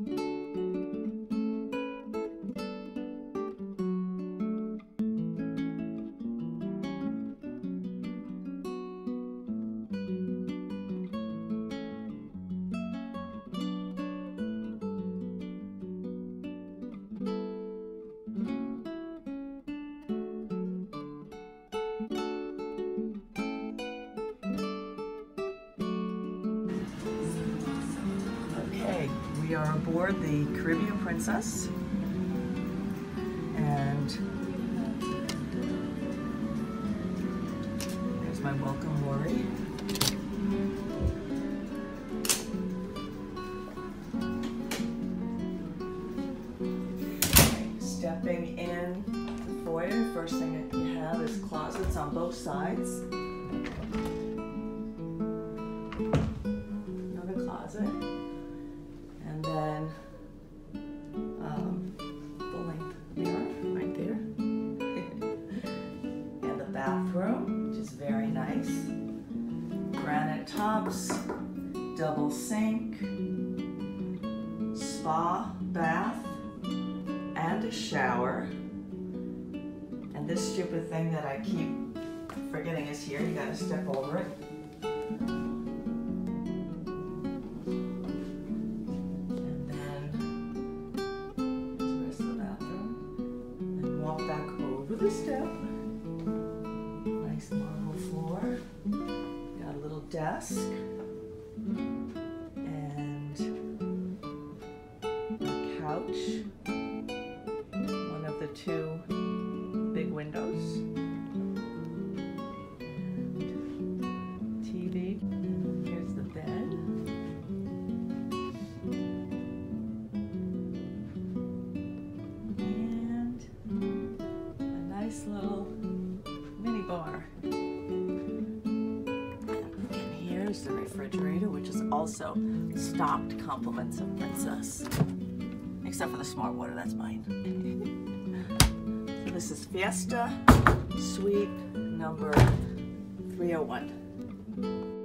Okay, we are aboard the Caribbean Princess. And there's my welcome Lori. Stepping in the foyer, first thing that you have is closets on both sides. Another closet. Is very nice. Granite tubs, double sink, spa, bath, and a shower. And this stupid thing that I keep forgetting is here. You gotta step over it. And then here's the rest desk. And a couch. One of the two big windows. TV, here's the bed, and And here's the refrigerator, which is also stocked compliments of Princess. Except for the smart water, that's mine. so this is Fiesta Suite number 301.